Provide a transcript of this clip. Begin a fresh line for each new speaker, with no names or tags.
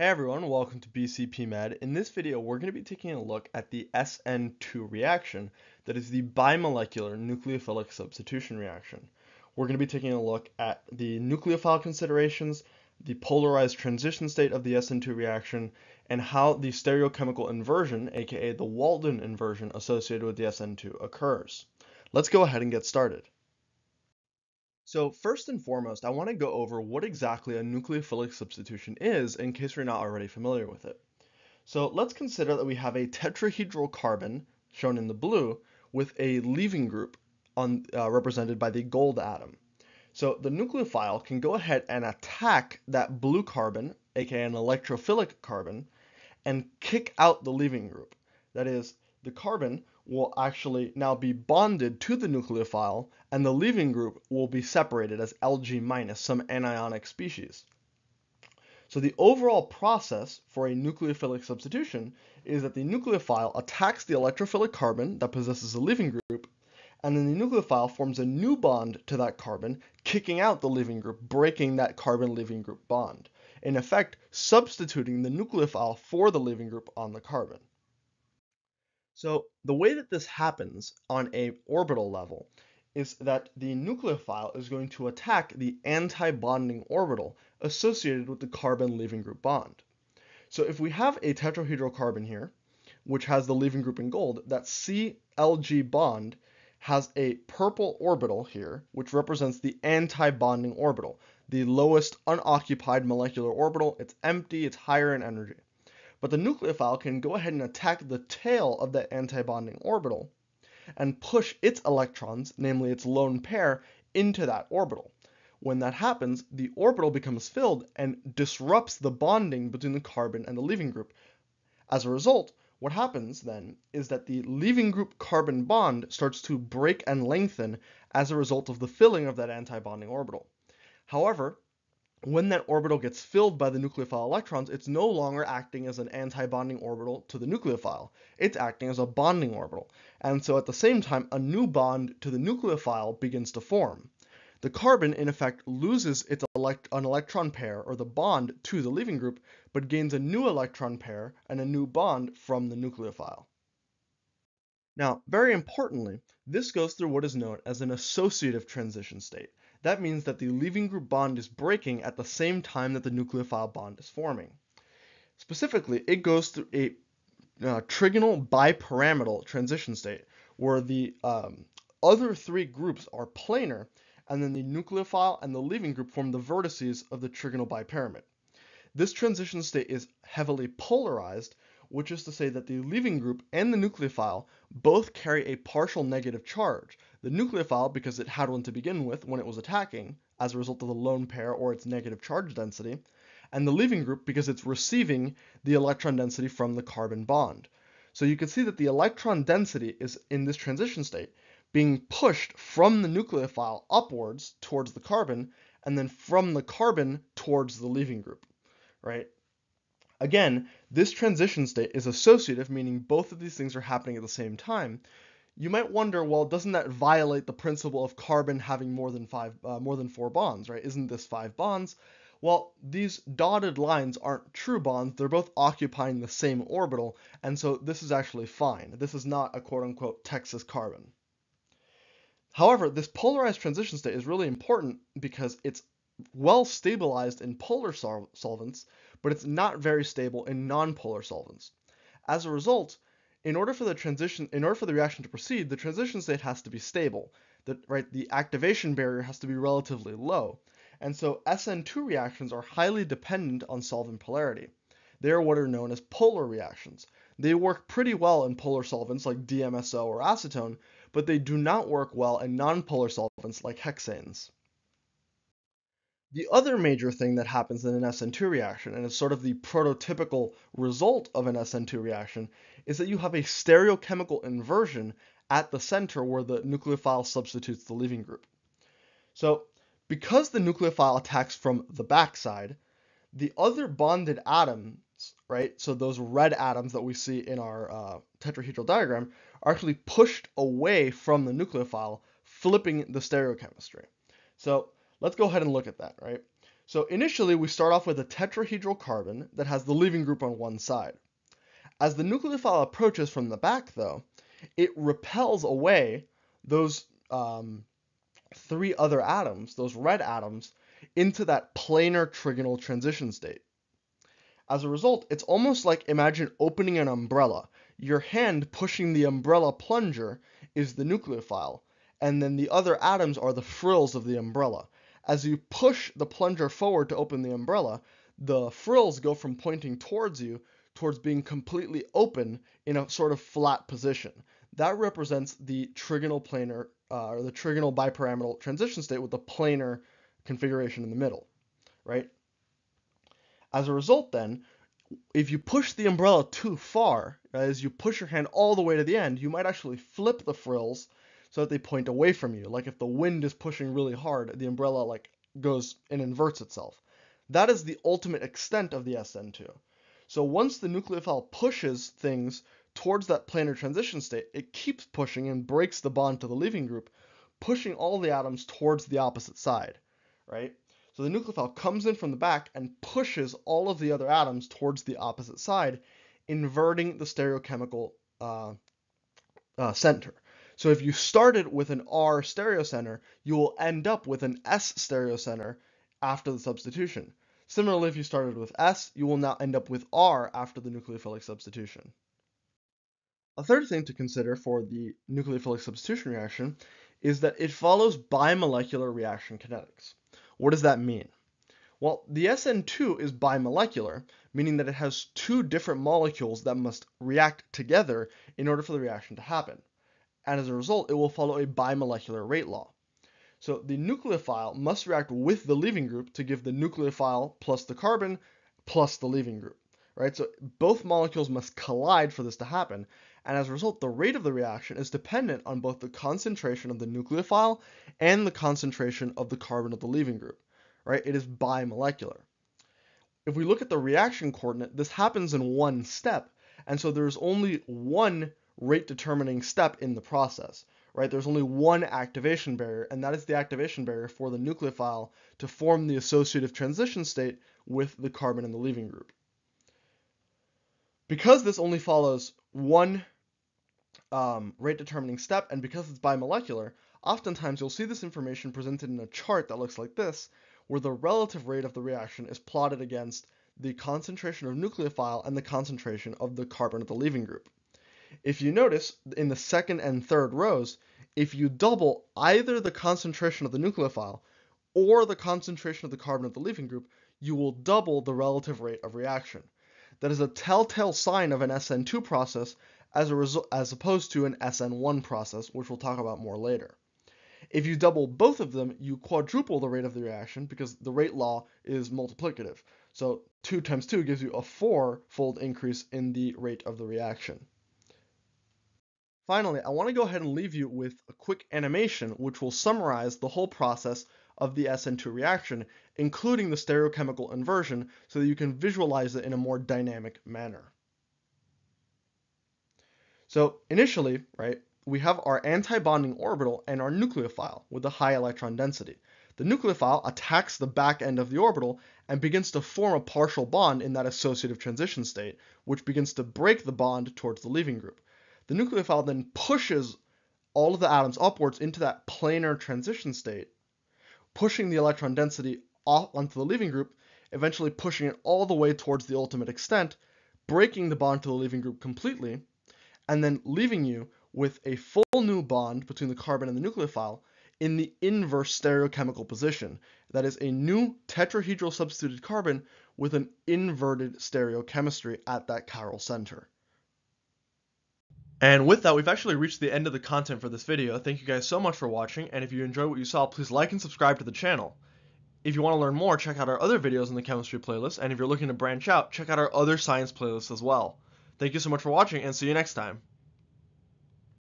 Hey everyone, welcome to BCP Med. In this video, we're going to be taking a look at the SN2 reaction, that is the bimolecular nucleophilic substitution reaction. We're going to be taking a look at the nucleophile considerations, the polarized transition state of the SN2 reaction, and how the stereochemical inversion, aka the Walden inversion associated with the SN2 occurs. Let's go ahead and get started. So first and foremost, I want to go over what exactly a nucleophilic substitution is in case you're not already familiar with it. So let's consider that we have a tetrahedral carbon, shown in the blue, with a leaving group on, uh, represented by the gold atom. So the nucleophile can go ahead and attack that blue carbon, aka an electrophilic carbon, and kick out the leaving group. That is, the carbon will actually now be bonded to the nucleophile and the leaving group will be separated as Lg minus, some anionic species. So the overall process for a nucleophilic substitution is that the nucleophile attacks the electrophilic carbon that possesses a leaving group, and then the nucleophile forms a new bond to that carbon, kicking out the leaving group, breaking that carbon-leaving group bond, in effect substituting the nucleophile for the leaving group on the carbon. So the way that this happens on a orbital level is that the nucleophile is going to attack the anti-bonding orbital associated with the carbon leaving group bond. So if we have a tetrahedral carbon here, which has the leaving group in gold, that CLG bond has a purple orbital here, which represents the anti-bonding orbital, the lowest unoccupied molecular orbital. It's empty, it's higher in energy. But the nucleophile can go ahead and attack the tail of that antibonding orbital and push its electrons, namely its lone pair, into that orbital. When that happens, the orbital becomes filled and disrupts the bonding between the carbon and the leaving group. As a result, what happens then is that the leaving group carbon bond starts to break and lengthen as a result of the filling of that antibonding orbital. However, when that orbital gets filled by the nucleophile electrons, it's no longer acting as an anti-bonding orbital to the nucleophile. It's acting as a bonding orbital. And so at the same time, a new bond to the nucleophile begins to form. The carbon, in effect, loses its elect an electron pair, or the bond, to the leaving group, but gains a new electron pair and a new bond from the nucleophile. Now, very importantly, this goes through what is known as an associative transition state that means that the leaving group bond is breaking at the same time that the nucleophile bond is forming. Specifically, it goes through a uh, trigonal bipyramidal transition state where the um, other three groups are planar and then the nucleophile and the leaving group form the vertices of the trigonal bipyramid. This transition state is heavily polarized, which is to say that the leaving group and the nucleophile both carry a partial negative charge. The nucleophile because it had one to begin with when it was attacking as a result of the lone pair or its negative charge density, and the leaving group because it's receiving the electron density from the carbon bond. So you can see that the electron density is in this transition state being pushed from the nucleophile upwards towards the carbon and then from the carbon towards the leaving group, right? Again, this transition state is associative, meaning both of these things are happening at the same time. You might wonder, well, doesn't that violate the principle of carbon having more than five, uh, more than four bonds, right? Isn't this five bonds? Well, these dotted lines aren't true bonds. They're both occupying the same orbital, and so this is actually fine. This is not a quote-unquote Texas carbon. However, this polarized transition state is really important because it's well stabilized in polar sol solvents, but it's not very stable in nonpolar solvents. As a result, in order for the transition, in order for the reaction to proceed, the transition state has to be stable. The, right, the activation barrier has to be relatively low. And so SN2 reactions are highly dependent on solvent polarity. They are what are known as polar reactions. They work pretty well in polar solvents like DMSO or acetone, but they do not work well in nonpolar solvents like hexanes. The other major thing that happens in an SN2 reaction, and it's sort of the prototypical result of an SN2 reaction, is that you have a stereochemical inversion at the center where the nucleophile substitutes the leaving group. So because the nucleophile attacks from the backside, the other bonded atoms, right, so those red atoms that we see in our uh, tetrahedral diagram, are actually pushed away from the nucleophile, flipping the stereochemistry. So let's go ahead and look at that, right? So initially we start off with a tetrahedral carbon that has the leaving group on one side. As the nucleophile approaches from the back though, it repels away those um, three other atoms, those red atoms, into that planar trigonal transition state. As a result, it's almost like imagine opening an umbrella. Your hand pushing the umbrella plunger is the nucleophile, and then the other atoms are the frills of the umbrella. As you push the plunger forward to open the umbrella, the frills go from pointing towards you towards being completely open in a sort of flat position. That represents the trigonal planar uh, or the trigonal bipyramidal transition state with the planar configuration in the middle, right? As a result then, if you push the umbrella too far, as you push your hand all the way to the end, you might actually flip the frills so that they point away from you. Like if the wind is pushing really hard, the umbrella like goes and inverts itself. That is the ultimate extent of the SN2. So once the nucleophile pushes things towards that planar transition state, it keeps pushing and breaks the bond to the leaving group, pushing all the atoms towards the opposite side, right? So the nucleophile comes in from the back and pushes all of the other atoms towards the opposite side, inverting the stereochemical uh, uh, center. So if you started with an R stereocenter, you will end up with an S stereocenter after the substitution. Similarly, if you started with S, you will now end up with R after the nucleophilic substitution. A third thing to consider for the nucleophilic substitution reaction is that it follows bimolecular reaction kinetics. What does that mean? Well, the SN2 is bimolecular, meaning that it has two different molecules that must react together in order for the reaction to happen and as a result, it will follow a bimolecular rate law. So the nucleophile must react with the leaving group to give the nucleophile plus the carbon plus the leaving group, right? So both molecules must collide for this to happen, and as a result, the rate of the reaction is dependent on both the concentration of the nucleophile and the concentration of the carbon of the leaving group, right? It is bimolecular. If we look at the reaction coordinate, this happens in one step, and so there's only one rate determining step in the process, right? There's only one activation barrier, and that is the activation barrier for the nucleophile to form the associative transition state with the carbon in the leaving group. Because this only follows one um, rate determining step, and because it's bimolecular, oftentimes you'll see this information presented in a chart that looks like this, where the relative rate of the reaction is plotted against the concentration of nucleophile and the concentration of the carbon of the leaving group. If you notice in the second and third rows, if you double either the concentration of the nucleophile or the concentration of the carbon of the leaving group, you will double the relative rate of reaction. That is a telltale sign of an SN2 process as, as opposed to an SN1 process, which we'll talk about more later. If you double both of them, you quadruple the rate of the reaction because the rate law is multiplicative. So 2 times 2 gives you a four-fold increase in the rate of the reaction. Finally, I want to go ahead and leave you with a quick animation which will summarize the whole process of the SN2 reaction, including the stereochemical inversion, so that you can visualize it in a more dynamic manner. So initially, right, we have our antibonding orbital and our nucleophile with a high electron density. The nucleophile attacks the back end of the orbital and begins to form a partial bond in that associative transition state, which begins to break the bond towards the leaving group. The nucleophile then pushes all of the atoms upwards into that planar transition state, pushing the electron density off onto the leaving group, eventually pushing it all the way towards the ultimate extent, breaking the bond to the leaving group completely, and then leaving you with a full new bond between the carbon and the nucleophile in the inverse stereochemical position. That is a new tetrahedral substituted carbon with an inverted stereochemistry at that chiral center. And with that, we've actually reached the end of the content for this video. Thank you guys so much for watching, and if you enjoyed what you saw, please like and subscribe to the channel. If you want to learn more, check out our other videos in the chemistry playlist, and if you're looking to branch out, check out our other science playlists as well. Thank you so much for watching, and see you next time.